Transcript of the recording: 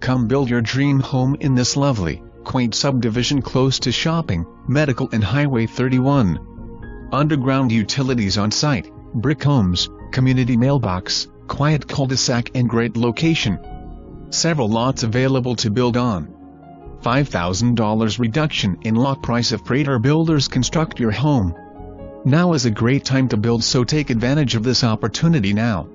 Come build your dream home in this lovely, quaint subdivision close to shopping, medical and Highway 31. Underground utilities on site, brick homes, community mailbox, quiet cul-de-sac and great location. Several lots available to build on. $5,000 reduction in lot price if Prater Builders construct your home. Now is a great time to build so take advantage of this opportunity now.